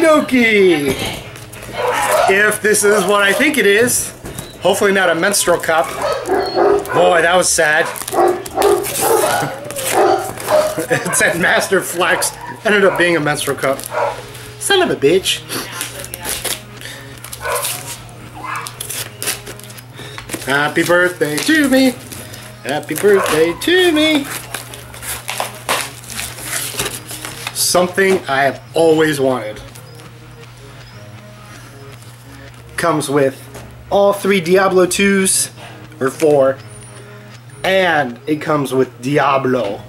Doki! If this is what I think it is, hopefully not a menstrual cup. Boy, that was sad. it said Master Flex, ended up being a menstrual cup. Son of a bitch. Happy birthday to me. Happy birthday to me. Something I have always wanted. Comes with all three Diablo 2s, or 4, and it comes with Diablo.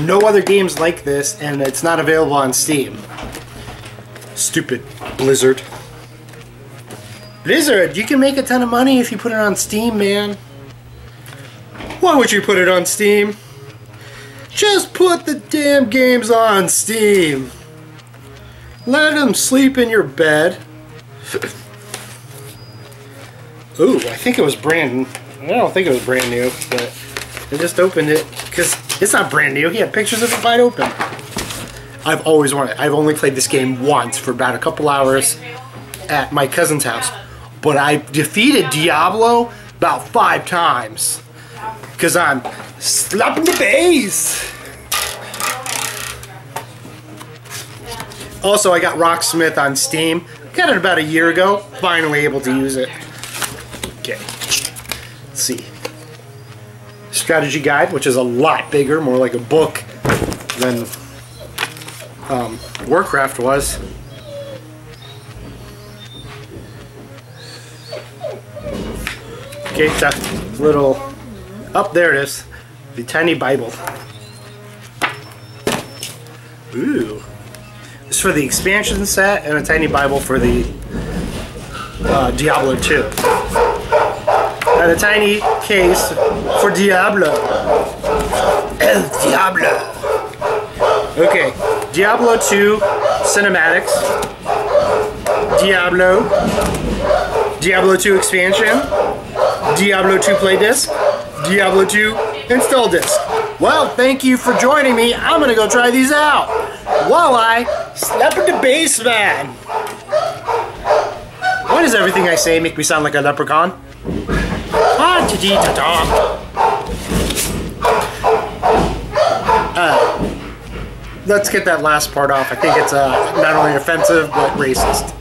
No other games like this, and it's not available on Steam. Stupid Blizzard. Blizzard, you can make a ton of money if you put it on Steam, man. Why would you put it on Steam? Just put the damn games on Steam. Let them sleep in your bed. Ooh, I think it was brand. I don't think it was brand new, but I just opened it because it's not brand new. He had pictures of it wide open. I've always wanted. I've only played this game once for about a couple hours at my cousin's house, but I defeated Diablo about five times because I'm slapping the bass. Also, I got Rocksmith on Steam. Got it about a year ago. Finally able to use it. Okay. Let's see. Strategy guide, which is a lot bigger, more like a book than um, Warcraft was. Okay, that little. Up oh, there it is. The tiny Bible. Ooh. Is for the expansion set and a tiny Bible for the uh, Diablo 2. And a tiny case for Diablo. El Diablo. Okay, Diablo 2 cinematics. Diablo. Diablo 2 expansion. Diablo 2 play disc. Diablo 2 install disc. Well, thank you for joining me. I'm gonna go try these out while I slap at the bass man. Why does everything I say make me sound like a leprechaun? Ah, dee da da. Uh, let's get that last part off. I think it's uh, not only offensive, but racist.